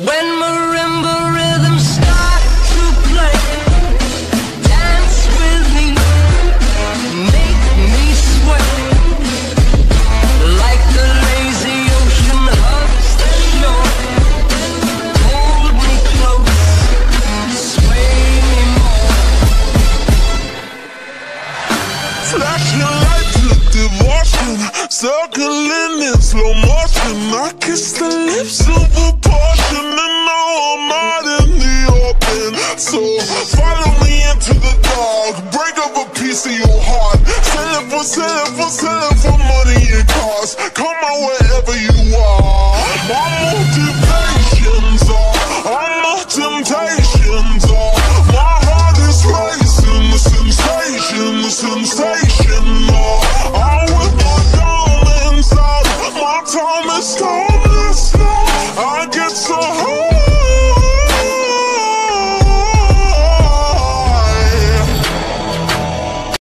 When marimba rhythms start to play, dance with me, make me sway. Like the lazy ocean hugs the shore. Hold me close, sway me more. Flashing lights with devotion, circling in slow motion. I kiss the lips of a It for, sell for, money and cars. Come on wherever you are. My motivations are, all my temptations are. My heart is racing, the sensation, the sensation. Oh, I'm with my diamonds out, my time is stolen.